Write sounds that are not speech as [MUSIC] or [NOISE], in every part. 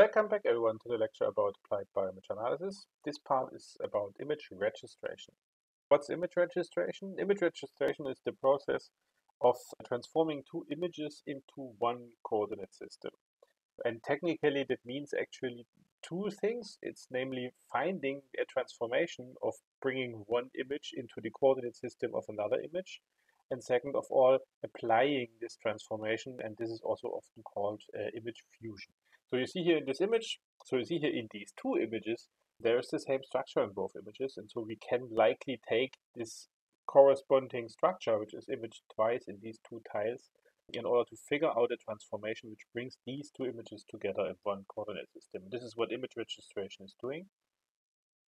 Welcome back everyone to the lecture about applied bioimage analysis. This part is about image registration. What's image registration? Image registration is the process of transforming two images into one coordinate system. And technically that means actually two things. It's namely finding a transformation of bringing one image into the coordinate system of another image. And second of all, applying this transformation, and this is also often called uh, image fusion. So you see here in this image, so you see here in these two images, there is the same structure in both images. And so we can likely take this corresponding structure, which is imaged twice in these two tiles, in order to figure out a transformation which brings these two images together in one coordinate system. This is what image registration is doing.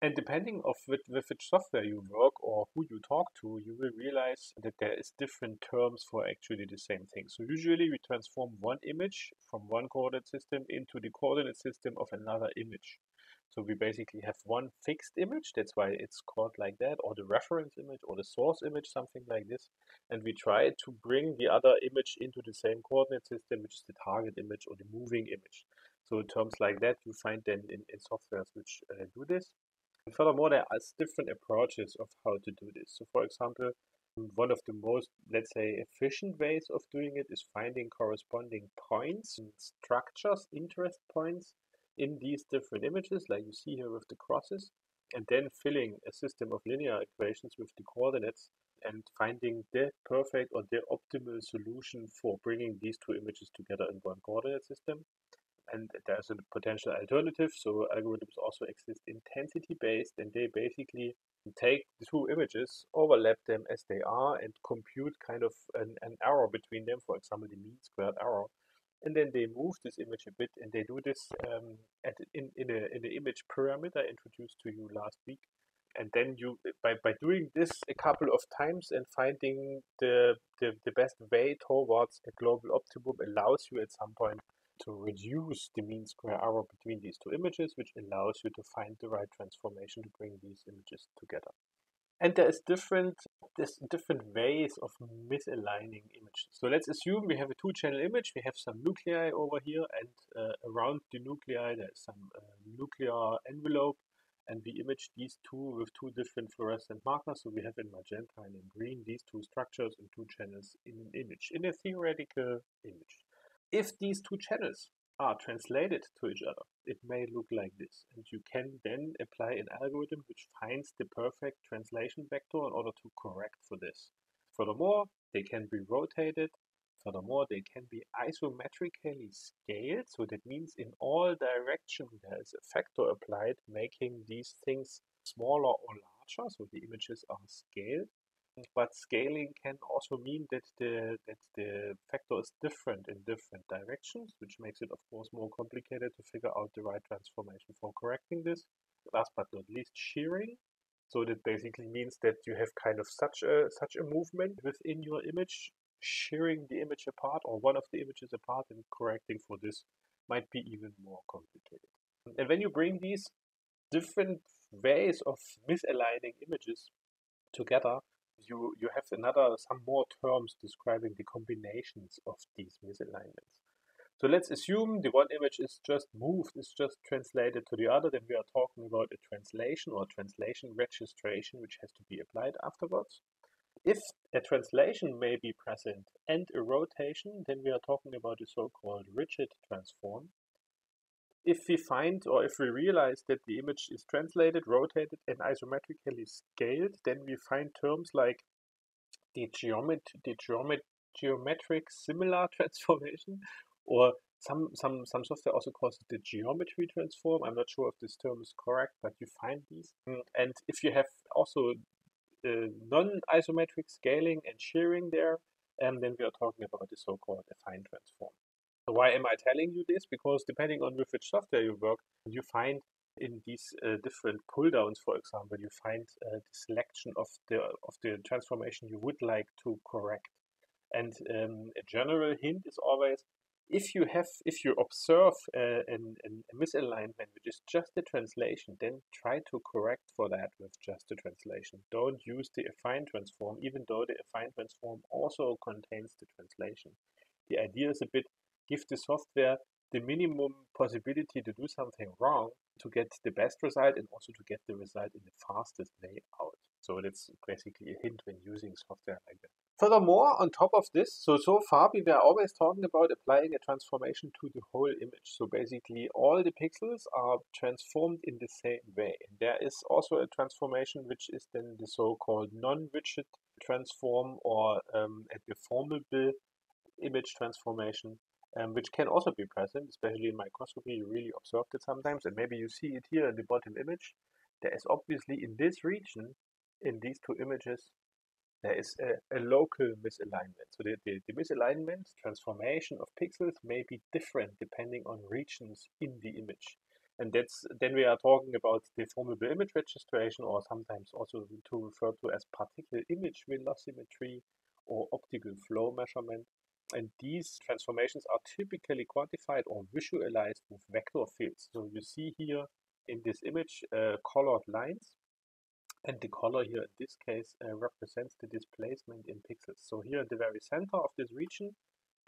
And depending of with, with which software you work or who you talk to, you will realize that there is different terms for actually the same thing. So usually we transform one image from one coordinate system into the coordinate system of another image. So we basically have one fixed image, that's why it's called like that, or the reference image or the source image, something like this. And we try to bring the other image into the same coordinate system, which is the target image or the moving image. So terms like that you find then in, in softwares which uh, do this. And furthermore, there are different approaches of how to do this. So for example, one of the most, let's say, efficient ways of doing it is finding corresponding points structures, interest points in these different images, like you see here with the crosses, and then filling a system of linear equations with the coordinates and finding the perfect or the optimal solution for bringing these two images together in one coordinate system and there's a potential alternative. So algorithms also exist intensity based and they basically take the two images, overlap them as they are and compute kind of an, an error between them, for example, the mean squared error. And then they move this image a bit and they do this um, at, in, in, a, in the image pyramid I introduced to you last week. And then you, by, by doing this a couple of times and finding the, the, the best way towards a global optimum allows you at some point to reduce the mean square error between these two images, which allows you to find the right transformation to bring these images together. And there is different there's different ways of misaligning images. So let's assume we have a two-channel image. We have some nuclei over here, and uh, around the nuclei there's some uh, nuclear envelope, and we image these two with two different fluorescent markers. So we have in magenta and in green these two structures and two channels in an image, in a theoretical image. If these two channels are translated to each other, it may look like this. And you can then apply an algorithm which finds the perfect translation vector in order to correct for this. Furthermore, they can be rotated. Furthermore, they can be isometrically scaled. So that means in all directions there is a factor applied, making these things smaller or larger. So the images are scaled. But scaling can also mean that the that the factor is different in different directions, which makes it of course more complicated to figure out the right transformation for correcting this. Last but not least, shearing. So that basically means that you have kind of such a such a movement within your image, shearing the image apart or one of the images apart and correcting for this might be even more complicated. And when you bring these different ways of misaligning images together, you, you have another, some more terms describing the combinations of these misalignments. So let's assume the one image is just moved, is just translated to the other, then we are talking about a translation or translation registration, which has to be applied afterwards. If a translation may be present and a rotation, then we are talking about a so-called rigid transform if we find or if we realize that the image is translated, rotated, and isometrically scaled, then we find terms like the, geomet the geomet geometric similar [LAUGHS] transformation, or some, some, some software also calls it the geometry transform. I'm not sure if this term is correct, but you find these. Mm, and if you have also uh, non-isometric scaling and shearing there, um, then we are talking about the so-called affine transform. Why am I telling you this? Because depending on with which software you work, you find in these uh, different pull downs, for example, you find uh, the selection of the of the transformation you would like to correct. And um, a general hint is always if you have if you observe uh, an, an, a misalignment which is just a translation, then try to correct for that with just a translation. Don't use the affine transform, even though the affine transform also contains the translation. The idea is a bit give the software the minimum possibility to do something wrong to get the best result and also to get the result in the fastest way out. So that's basically a hint when using software like that. Furthermore, on top of this, so so far we were always talking about applying a transformation to the whole image. So basically all the pixels are transformed in the same way. And there is also a transformation which is then the so-called non-rigid transform or um, a deformable image transformation um, which can also be present, especially in microscopy. You really observe it sometimes, and maybe you see it here in the bottom image. There is obviously in this region, in these two images, there is a, a local misalignment. So the, the, the, misalignment transformation of pixels may be different depending on regions in the image. And that's then we are talking about deformable image registration or sometimes also to refer to as particle image velocimetry or optical flow measurement. And these transformations are typically quantified or visualized with vector fields. So you see here in this image uh, colored lines and the color here in this case uh, represents the displacement in pixels. So here at the very center of this region,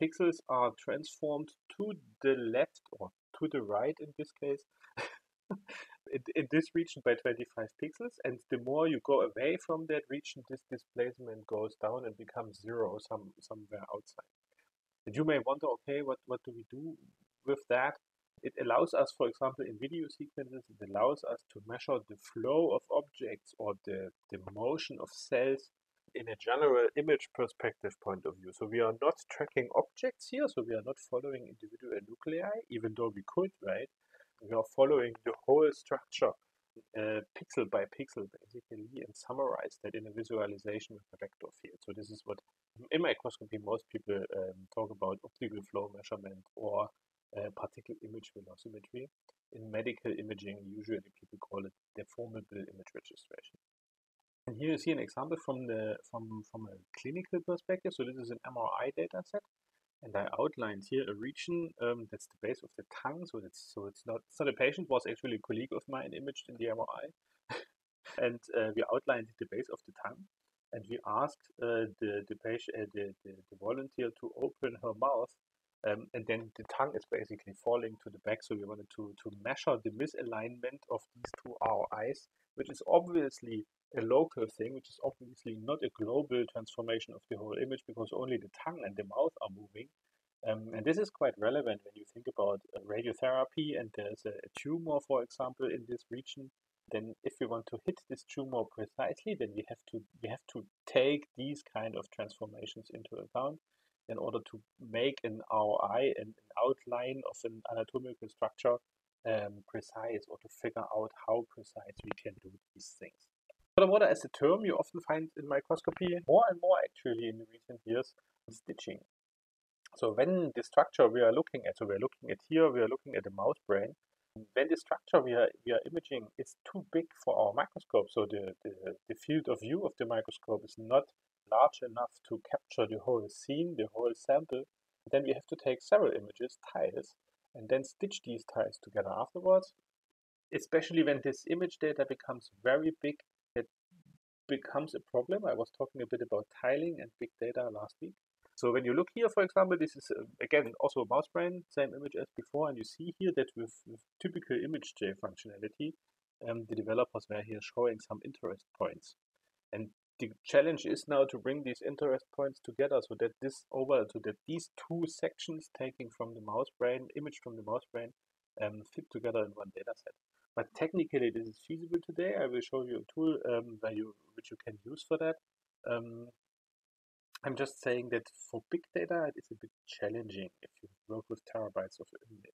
pixels are transformed to the left or to the right in this case [LAUGHS] in, this region by 25 pixels and the more you go away from that region this displacement goes down and becomes zero some somewhere outside and you may wonder, okay, what, what do we do with that? It allows us, for example, in video sequences, it allows us to measure the flow of objects or the, the motion of cells in a general image perspective point of view. So we are not tracking objects here, so we are not following individual nuclei, even though we could, right? We are following the whole structure uh, pixel by pixel basically and summarize that in a visualization with a vector field. So this is what in microscopy most people um, talk about optical flow measurement or uh, particle image velocimetry. In medical imaging, usually people call it deformable image registration. And here you see an example from the from from a clinical perspective. So this is an MRI data set, and I outlined here a region um, that's the base of the tongue. So it's so it's not so the patient was actually a colleague of mine imaged in the MRI, [LAUGHS] and uh, we outlined the base of the tongue, and we asked uh, the the patient uh, the, the, the volunteer to open her mouth. Um, and then the tongue is basically falling to the back, so we wanted to, to measure the misalignment of these two ROIs, which is obviously a local thing, which is obviously not a global transformation of the whole image because only the tongue and the mouth are moving. Um, and this is quite relevant when you think about uh, radiotherapy and there's a, a, tumor, for example, in this region. Then if we want to hit this tumor precisely, then we have to we have to take these kind of transformations into account in order to make an ROI, an, an outline of an anatomical structure um, precise or to figure out how precise we can do these things. Water as a term you often find in microscopy more and more actually in recent years stitching. So when the structure we are looking at, so we're looking at here, we are looking at the mouse brain, when the structure we are, we are imaging is too big for our microscope, so the, the, the field of view of the microscope is not large enough to capture the whole scene, the whole sample, then we have to take several images, tiles, and then stitch these tiles together afterwards. Especially when this image data becomes very big becomes a problem. I was talking a bit about tiling and big data last week. So when you look here, for example, this is uh, again also a mouse brain, same image as before, and you see here that with, with typical ImageJ functionality, um, the developers were here showing some interest points. And the challenge is now to bring these interest points together so that this over so that these two sections taking from the mouse brain, image from the mouse brain, um, fit together in one data set. But technically, this is feasible today. I will show you a tool um, you, which you can use for that. Um, I'm just saying that for big data, it is a bit challenging if you work with terabytes of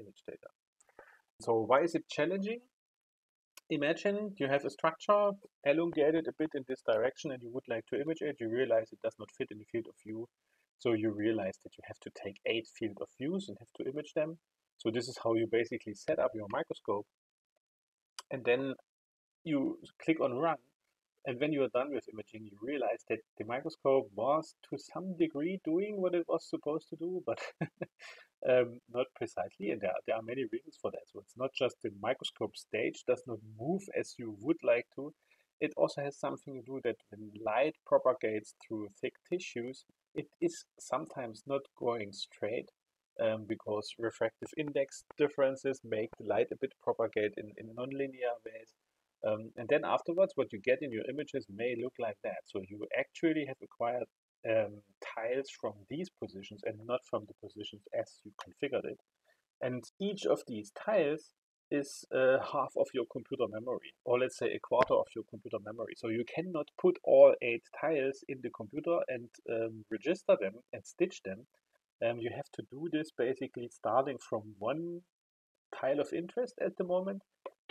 image data. So why is it challenging? Imagine you have a structure elongated a bit in this direction and you would like to image it. You realize it does not fit in the field of view. So you realize that you have to take eight field of views and have to image them. So this is how you basically set up your microscope and then you click on run. And when you are done with imaging you realize that the microscope was to some degree doing what it was supposed to do but [LAUGHS] um, not precisely. And there are, there are many reasons for that. So it's not just the microscope stage does not move as you would like to. It also has something to do that when light propagates through thick tissues it is sometimes not going straight um, because refractive index differences make the light a bit propagate in, in nonlinear ways. Um, and then afterwards, what you get in your images may look like that. So you actually have acquired um, tiles from these positions and not from the positions as you configured it. And each of these tiles is uh, half of your computer memory, or let's say a quarter of your computer memory. So you cannot put all eight tiles in the computer and um, register them and stitch them. Um, you have to do this basically starting from one tile of interest at the moment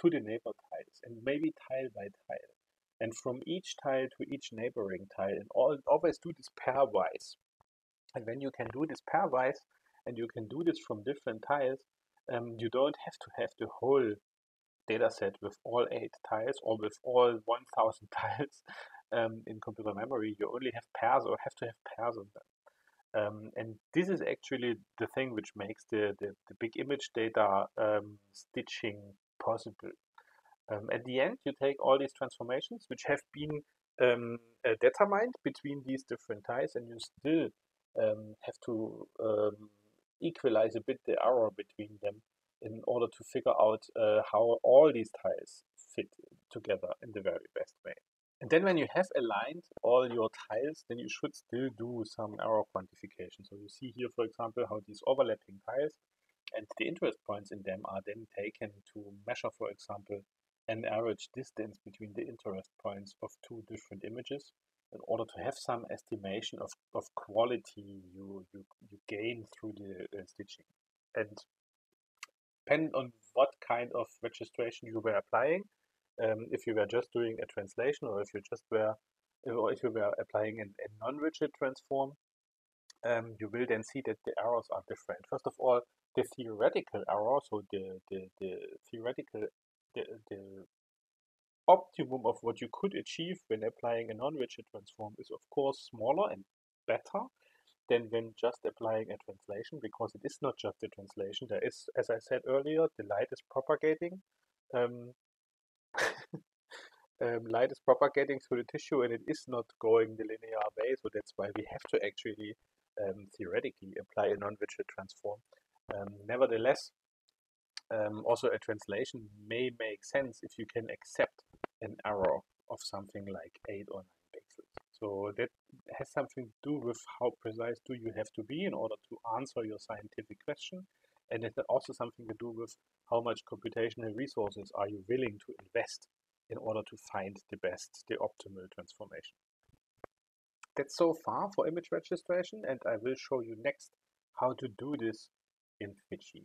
to the neighbor tiles, and maybe tile by tile. And from each tile to each neighboring tile, and all, always do this pairwise. And when you can do this pairwise, and you can do this from different tiles, um, you don't have to have the whole data set with all eight tiles or with all 1000 [LAUGHS] tiles um, in computer memory. You only have pairs or have to have pairs of them. Um, and this is actually the thing which makes the, the, the big image data um, stitching possible. Um, at the end, you take all these transformations which have been um, uh, determined between these different tiles and you still um, have to equalize a bit the error between them in order to figure out uh, how all these tiles fit together in the very best way. And then when you have aligned all your tiles, then you should still do some error quantification. So you see here, for example, how these overlapping tiles and the interest points in them are then taken to measure, for example, an average distance between the interest points of two different images in order to have some estimation of, of quality you, you, you gain through the uh, stitching. And depending on what kind of registration you were applying, um, if you were just doing a translation or if you just were or if you were applying a non-rigid transform, um, you will then see that the errors are different. First of all, the theoretical error, so the, the, the theoretical, the, the optimum of what you could achieve when applying a non-rigid transform is of course smaller and better than when just applying a translation because it is not just a translation. There is, as I said earlier, the light is propagating. Um, um, light is propagating through the tissue and it is not going the linear way. So that's why we have to actually um, theoretically apply a non-rigid transform. Um, nevertheless, um, also a translation may make sense if you can accept an error of something like 8 or 9 pixels. So that has something to do with how precise do you have to be in order to answer your scientific question. And it also something to do with how much computational resources are you willing to invest in order to find the best, the optimal transformation. That's so far for image registration and I will show you next how to do this in Fiji.